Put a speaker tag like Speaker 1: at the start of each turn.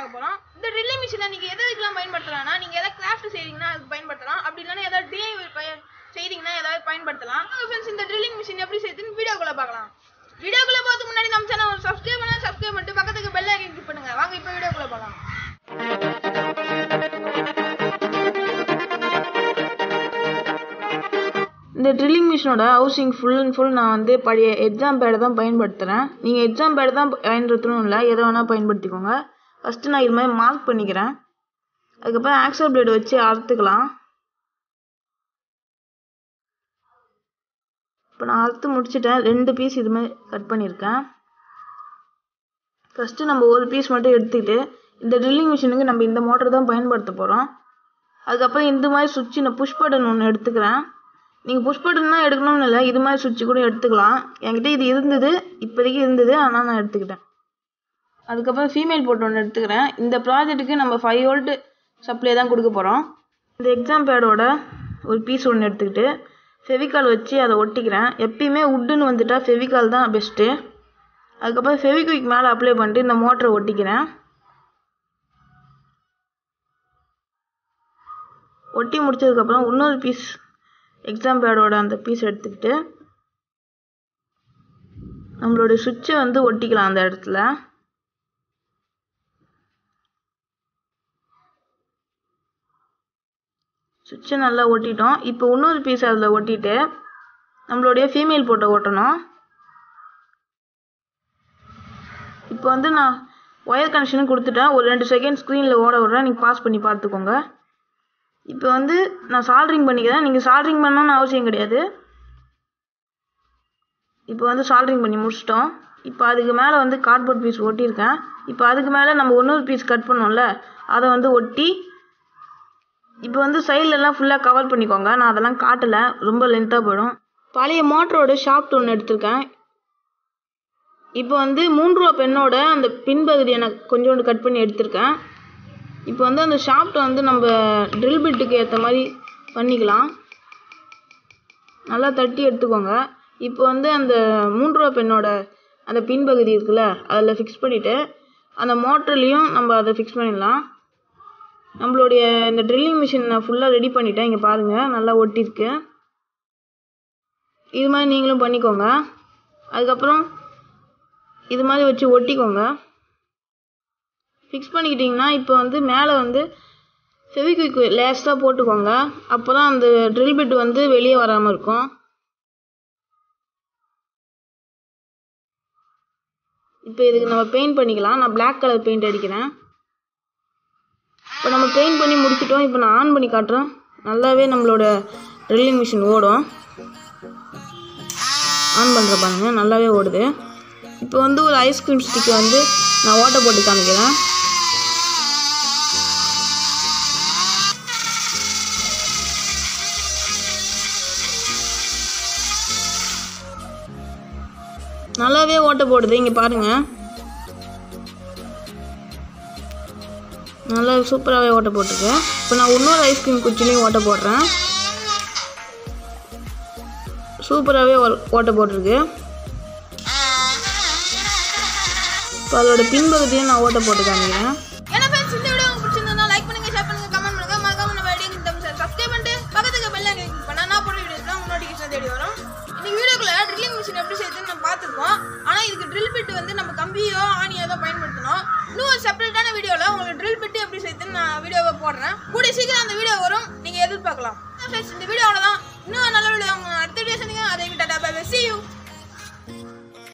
Speaker 1: பார்க்க போறோம். இந்த ட்ரில்லிங் மிஷினை நீங்க எது எதுக்கெல்லாம் பயன்படுத்தலாம்னா நீங்க ஏதாவது கிராஃப்ட் செய்றீங்கன்னா அதுக்கு பயன்படுத்தலாம். அப்படி இல்லைன்னா ஏதாவது டிஐ பயன் செய்கிறீங்கன்னா ஏதாவது பயன்படுத்தலாம். ஃப்ரெண்ட்ஸ் இந்த ட்ரில்லிங் மிஷின் எப்படி செய்யுதுன்னு வீடியோக்குள்ள பார்க்கலாம். வீடியோக்குள்ள போறதுக்கு முன்னாடி நம்ம சேனல் ஒரு சப்ஸ்கிரைப் பண்ணா சப்ஸ்கிரைப் பண்ணிட்டு பக்கத்துக்கு பெல் ஐக்கன் கிளிக் பண்ணுங்க. வாங்க இப்போ வீடியோக்குள்ள போகலாம் இந்த ட்ரில்லிங் மிஷினோட ஹவுசிங் ஃபுல் அண்ட் ஃபுல் நான் வந்து பழைய எக்ஸாம் பேடை தான் பயன்படுத்துகிறேன் நீங்கள் எக்ஸாம் பேடை தான் பயன்படுத்தணும் இல்லை எதை வேணால் பயன்படுத்திக்கோங்க. ஃபஸ்ட்டு நான் இது மாதிரி மார்க் பண்ணிக்கிறேன். அதுக்கப்புறம் ஆக்சல் பிளேடு வச்சு அறுத்துக்கலாம். இப்போ நான் அறுத்து முடிச்சிட்டேன். ரெண்டு பீஸ் இது மாதிரி கட் பண்ணியிருக்கேன். ஃபஸ்ட்டு நம்ம ஒரு பீஸ் மட்டும் எடுத்துக்கிட்டு இந்த ட்ரில்லிங் மிஷினுக்கு நம்ம இந்த மோட்டர் தான் பயன்படுத்த போகிறோம் அதுக்கப்புறம் இந்த மாதிரி சுவிட்ச் நான் புஷ் பட்டன் ஒன்று எடுத்துக்கிறேன். நீங்கள் புஷ் பட்டன் தான் எடுக்கணும்னு இல்லை இது மாதிரி சுவிட்ச் கூட எடுத்துக்கலாம். என்கிட்ட இது இருந்தது இப்போதைக்கு இருந்தது ஆனால் நான் எடுத்துக்கிட்டேன். அதுக்கப்புறம் ஃபீமேல் போர்ட் ஒன்று எடுத்துக்கிறேன். இந்த ப்ராஜெக்ட்டுக்கு நம்ம ஃபைவ் வோல்ட் சப்ளை தான் கொடுக்க போகிறோம் இந்த எக்ஸாம் பேடோட ஒரு பீஸ் ஒன்று எடுத்துக்கிட்டு ஃபெவிகால் வச்சு அதை ஒட்டிக்கிறேன். எப்பயுமே உட்டுன்னு வந்துட்டா ஃபெவிகால் தான் பெஸ்ட்டு அதுக்கப்புறம் ஃபெவிக்விக் மேலே அப்ளை பண்ணிட்டு இந்த மோட்டரை ஒட்டிக்கிறேன். ஒட்டி முடிச்சதுக்கப்புறம் இன்னொரு பீஸ் எக்ஸாம் பேடோட அந்த பீஸ் எடுத்துக்கிட்டு நம்மளோட சுவிட்சை வந்து ஒட்டிக்கலாம் அந்த இடத்துல. சுவிட்சை நல்லா ஒட்டிட்டோம் இப்போ இன்னொரு பீஸ் அதில் ஒட்டிட்டு நம்மளுடைய ஃபீமேல் போட்டை ஒட்டணும் இப்போ வந்து நான் ஒயர் கனெக்ஷனும் கொடுத்துட்டேன். ஒரு ரெண்டு செகண்ட் ஸ்க்ரீனில் ஓட விட்றேன். நீங்கள் பாஸ் பண்ணி பார்த்துக்கோங்க. இப்போ வந்து நான் சால்ட்ரிங் பண்ணிக்கிறேன். நீங்கள் சால்ட்ரிங் பண்ணணும்னு அவசியம் கிடையாது. இப்போ வந்து சால்ட்ரிங் பண்ணி முடிச்சிட்டோம். இப்போ அதுக்கு மேலே வந்து கார்ட்போர்ட் பீஸ் ஒட்டியிருக்கேன் இப்போ அதுக்கு மேலே நம்ம இன்னொரு பீஸ் கட் பண்ணோம்ல. அதை வந்து ஒட்டி இப்போ வந்து சைட்லலாம் ஃபுல்லாக கவர் பண்ணிக்கோங்க. நான் அதெல்லாம் காட்டலை. ரொம்ப லென்த்தாக போயிடும். பழைய மோட்டரோட ஷாஃப்ட் ஒன்று எடுத்திருக்கேன். இப்போ வந்து மூன்று ரூபா பெண்ணோட அந்த பின்பகுதியை நான் கொஞ்சோண்டு கட் பண்ணி எடுத்திருக்கேன். இப்போ வந்து அந்த ஷாஃப்ட்டை வந்து நம்ம ட்ரில் பிட்டுக்கு ஏற்ற மாதிரி பண்ணிக்கலாம். நல்லா தட்டி எடுத்துக்கோங்க. இப்போ வந்து அந்த மூன்று ரூபா பெண்ணோட அந்த பின்பகுதி இருக்குல்ல அதில் ஃபிக்ஸ் பண்ணிவிட்டு அந்த மோட்டர்லேயும் நம்ம அதை ஃபிக்ஸ் பண்ணிடலாம். நம்மளுடைய இந்த ட்ரில்லிங் மிஷின் நான் ஃபுல்லாக ரெடி பண்ணிட்டேன். இங்கே பாருங்கள் நல்லா ஒட்டியிருக்கு. இது மாதிரி நீங்களும் பண்ணிக்கோங்க. அதுக்கப்புறம் இது மாதிரி வச்சு ஒட்டிக்கோங்க. ஃபிக்ஸ் பண்ணிக்கிட்டிங்கன்னா இப்போ வந்து மேலே வந்து ஃபெவிக்விக் லேஸாக போட்டுக்கோங்க. அப்போ தான் அந்த ட்ரில் பிட் வந்து வெளியே வராமல் இருக்கும். இப்போ இதுக்கு நம்ம பெயிண்ட் பண்ணிக்கலாம். நான் பிளாக் கலர் பெயிண்ட் அடிக்கிறேன். இப்போ நம்ம பெயிண்ட் பண்ணி முடிச்சிட்டோம். இப்போ நான் ஆன் பண்ணி காட்டுறேன். நல்லாவே நம்மளோட ட்ரில்லிங் மிஷின் ஓடும். ஆன் பண்ணுற பாருங்க. நல்லாவே ஓடுது. இப்போ வந்து ஒரு ஐஸ்கிரீம் ஸ்டிக்கை வந்து நான் ஓட்டை போட்டு காமிக்கிறேன். நல்லாவே ஓட்டை போடுது. இங்கே பாருங்கள் நல்லா சூப்பராகவே ஓட்டை போட்டிருக்கு. இப்போ நான் இன்னொரு ஐஸ்கிரீம் குச்சிலையும் ஓட்டை போடுறேன். சூப்பராகவே ஓட்டை போட்டிருக்கு. இப்போ அதோட பின்பகுதியும் நான் ஓட்ட போட்டு காமிக்கிறேன் ட்ரில் பிட் வந்து நம்ம கம்பியோ ஆணியோ தான் பயன்படுத்தணும். இன்னும் ஒரு செப்பரேட்டான வீடியோவில் உங்களுக்கு ட்ரில் பிட்டு எப்படி செய்யுதுன்னு நான் வீடியோவை போடுறேன். கூடிய சீக்கிரம் அந்த வீடியோ வரும். நீங்கள் எதிர்பார்க்கலாம். இந்த வீடியோவில் தான் இன்னும் நல்ல வீடியோ அடுத்த வீடியோ சொன்னீங்க அதை டாடா பை சி யூ